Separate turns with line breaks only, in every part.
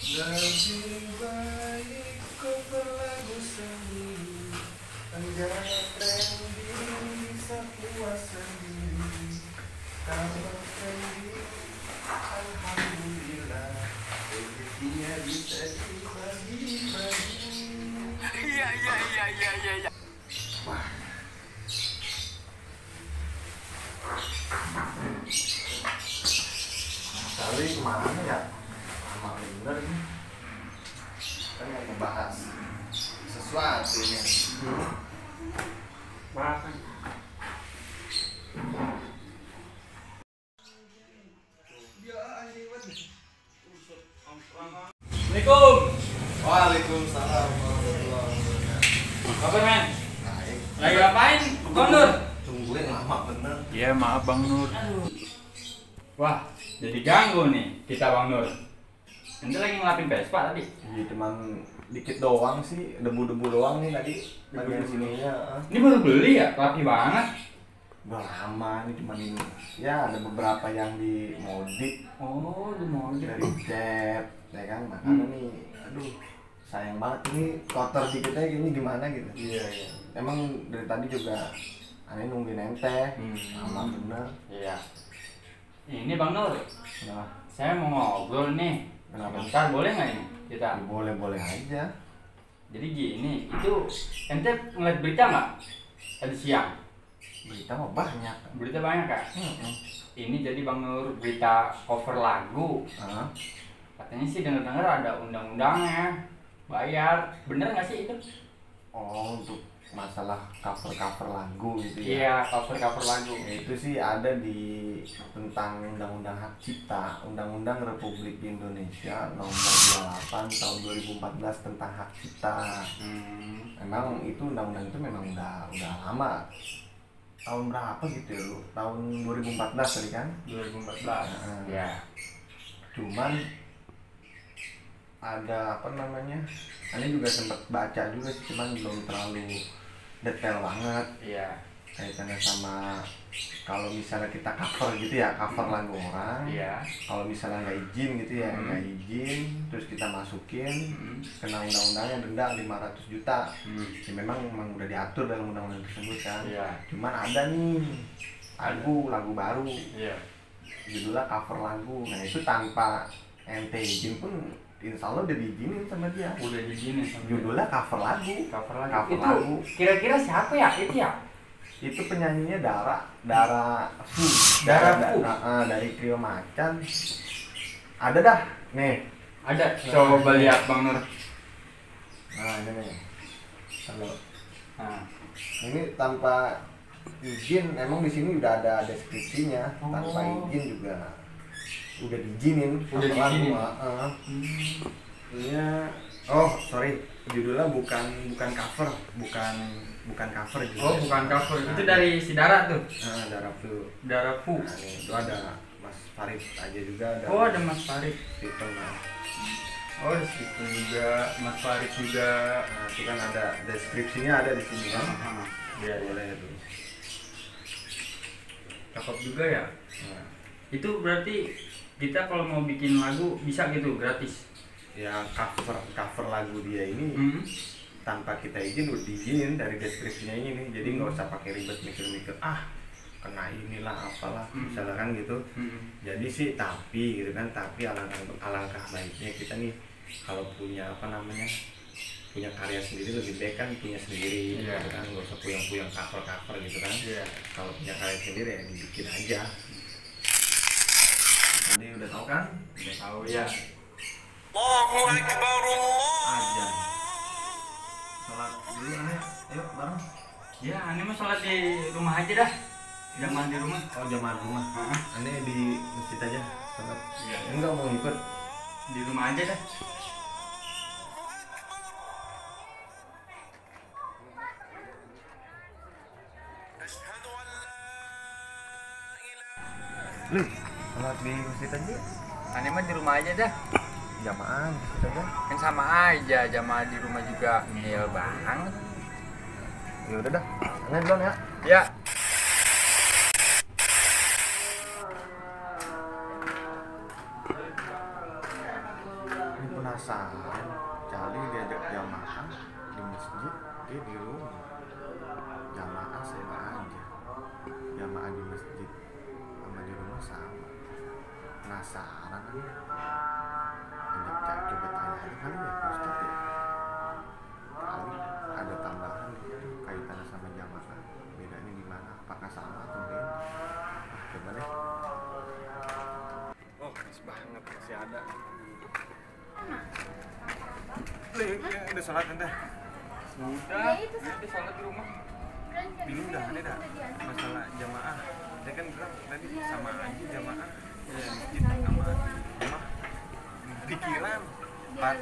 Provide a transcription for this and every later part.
Lebih baik kau berlagu sendiri Enggak trending bisa puas sendiri Alhamdulillah bisa
iya iya iya iya. iya.
Wah Tapi ke mana ya? Lama bener nih Kan mau ngebahas sesuatu ini
Makan. Assalamualaikum.
Waalaikumsalam warahmatullahi wabarakatuh
Kabar men? Lagi ngapain? Bang Nur?
Tungguin lama bener
Iya maaf Bang Nur. Wah, jadi ganggu nih kita Bang Nur. Nanti lagi ngelapin Vespa tadi.
Iya cuman dikit doang sih, debu-debu doang nih tadi bagian sininya ah.
Ini baru beli ya, rapi banget.
Udah lama nih cuman ya ada beberapa yang dimodif
Oh, di mobil.
dari cat ya kan makanya
Hmm.
nih aduh sayang banget ini kotor dikit aja ini gimana gitu
Iya iya.
emang dari tadi juga aneh nungguin ente
Hmm.
lama bener
Iya. Ini Bang Nur,
nah
saya mau ngobrol nih.
Kenapa?
Bentar, boleh nggak ini kita?
boleh boleh aja
Jadi gini, itu ente ngeliat berita nggak tadi siang?
berita mah banyak
Berita banyak kak.
Hmm.
Ini jadi Bang Nur berita cover lagu.
Ah,
Katanya sih denger-denger ada undang-undangnya. Bayar. Bener nggak sih itu?
Oh untuk masalah cover cover lagu gitu ya
Iya, cover-cover lagu.
Ya, itu sih ada di tentang undang-undang hak cipta undang-undang Republik Indonesia nomor 28 tahun 2014 tentang hak cipta
Hmm.
memang itu undang-undang itu memang udah udah lama tahun berapa gitu ya lu tahun 2014 tadi kan
2014.
Nah.
Ya.
cuman ada apa namanya ini juga sempat baca juga sih cuman belum terlalu detail banget
Iya.
kaitannya sama kalau misalnya kita cover gitu ya cover lagu orang
Iya.
kalau misalnya nggak izin gitu ya
Hmm.
nggak izin terus kita masukin
Hmm.
kena undang-undangnya denda 500 juta
Hmm.
ya memang memang udah diatur dalam undang-undang tersebut kan
Iya.
cuman ada nih lagu lagu baru
Iya.
judulnya cover lagu nah itu tanpa ente izin pun insya Allah udah diizinin sama dia
Udah di sini sama
judulnya cover lagu
cover lagu.
Cover
itu
lagu.
kira-kira siapa ya? Itu ya?
itu penyanyinya Dara Dara Fu
Dara
Da-
Fu.
da- ah, dari trio macan ada dah nih
Ada. Coba lihat Bang Nur.
nah ini nih kalau
Nah.
ini tanpa izin emang di sini udah ada deskripsinya tanpa
Oh.
izin juga udah diizinin
Udah diizinin.
ah.
Hmm.
Oh, sorry. Judulnya bukan bukan cover, bukan bukan cover juga.
Oh, bukan cover. Itu dari si Dara tuh.
Nah, darah flu.
Dara Fu.
Nah, nih, itu ada Mas Farid aja juga ada.
Oh, ada Mas Farid.
Itu nah.
Oh, di situ juga Mas Farid juga.
Nah, itu kan ada deskripsinya ada di sini kan.
Iya.
Boleh itu.
Cakep juga ya.
Nah,
Itu berarti kita kalau mau bikin lagu bisa gitu gratis.
ya cover cover lagu dia ini
Hmm.
tanpa kita izin udah diizinin dari deskripsinya ini nih. Jadi nggak usah pakai ribet mikir-mikir ah kena inilah apalah
Hmm.
misalkan gitu
Hmm.
jadi sih tapi gitu kan tapi alangkah alangkah baiknya kita nih kalau punya apa namanya punya karya sendiri lebih baik kan punya sendiri gitu kan nggak usah puyang-puyang cover cover gitu kan
Iya.
kalau punya karya sendiri ya dibikin aja Andi udah tahu kan?
Udah tahu ya.
Iya. Allahu
Akbar Salat dulu aneh. Ayo bareng.
Ya, ini mau salat di rumah aja dah. Iya. Jaman di rumah.
Oh, jaman rumah. Ini di masjid aja. Salat.
Ya,
enggak mau ikut.
Di rumah aja dah.
Look sholat di masjid aja.
Aneh mah di rumah aja dah.
Jamaan di masjid aja.
Kan sama aja jamaah di rumah juga ngil banget.
Ya udah dah. Aneh duluan ya.
Ya.
Ini penasaran cari diajak jamaah di masjid dia di rumah. Jamaah sama aja. Jamaah di masjid sama di rumah sama penasaran kan Cak coba tanya aja kali ya Pak Ustadz ya. Kali ada tambahan gitu kaitannya sama jamaah. Bedanya di mana? Apakah sama atau beda? Nah, coba deh. Oh pas banget masih ada. Lih, ya, udah sholat anda
Udah, udah sholat di rumah.
bingung dah ada dah. masalah jamaah. Dia kan bilang tadi sama aja jamaah kita sama pikiran. Pak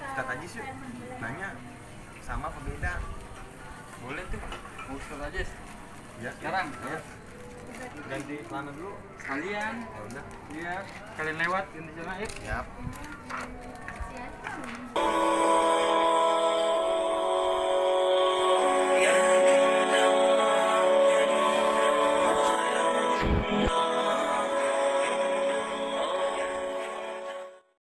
Ustadz aja sih nanya sama pembeda
boleh tuh usul aja
ya.
Sekarang
ya. ganti celana dulu.
Kalian
ya udah.
Iya kalian lewat ganti celana
ya.